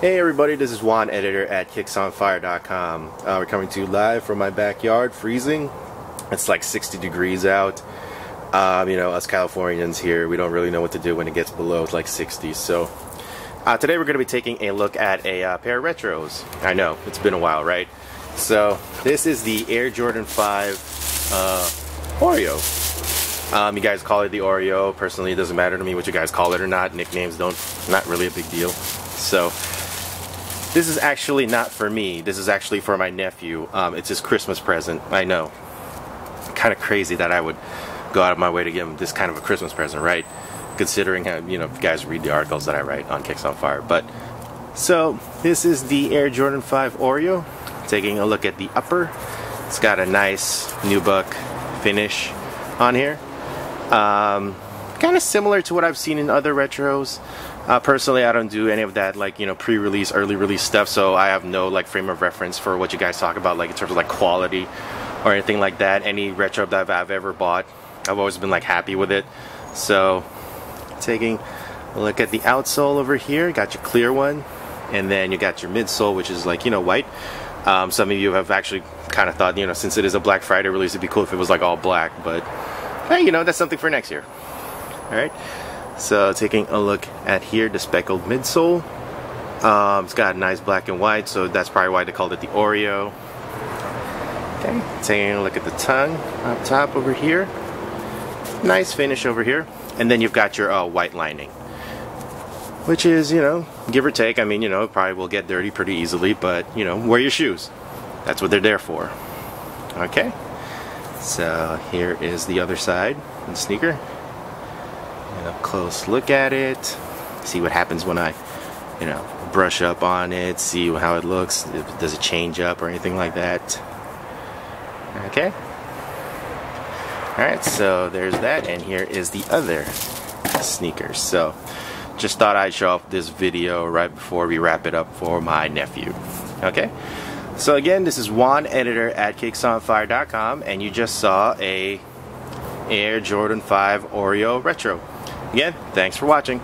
Hey everybody, this is Juan, editor at kicksonfire.com. Uh, we're coming to you live from my backyard, freezing. It's like 60 degrees out. Um, you know, us Californians here, we don't really know what to do when it gets below like 60. So uh, today we're going to be taking a look at a uh, pair of retros. I know, it's been a while, right? So this is the Air Jordan 5 uh, Oreo. Um, you guys call it the Oreo. Personally, it doesn't matter to me what you guys call it or not. Nicknames don't, not really a big deal. So this is actually not for me. This is actually for my nephew. Um, it's his Christmas present. I know. Kind of crazy that I would go out of my way to give him this kind of a Christmas present, right? Considering how, you know, guys read the articles that I write on Kicks on Fire. But, so, this is the Air Jordan 5 Oreo. Taking a look at the upper. It's got a nice new nubuck finish on here. Um, kind of similar to what I've seen in other retros. Uh, personally, I don't do any of that like you know pre-release, early release stuff, so I have no like frame of reference for what you guys talk about like in terms of like quality or anything like that. Any retro that I've ever bought, I've always been like happy with it. So, taking a look at the outsole over here, got your clear one, and then you got your midsole, which is like you know white. Um, some of you have actually kind of thought, you know, since it is a Black Friday release, it'd be cool if it was like all black, but hey, you know, that's something for next year. All right. So taking a look at here, the speckled midsole. Um, it's got a nice black and white, so that's probably why they called it the Oreo. Okay, taking a look at the tongue up top over here. Nice finish over here. And then you've got your uh, white lining. Which is, you know, give or take. I mean, you know, it probably will get dirty pretty easily, but, you know, wear your shoes. That's what they're there for. Okay, so here is the other side of the sneaker a close look at it, see what happens when I, you know, brush up on it, see how it looks, does it change up or anything like that. Okay. Alright, so there's that, and here is the other sneakers. So, just thought I'd show off this video right before we wrap it up for my nephew. Okay? So again, this is Juan, editor at kicksonfire.com, and you just saw a Air Jordan 5 Oreo Retro. Again, thanks for watching.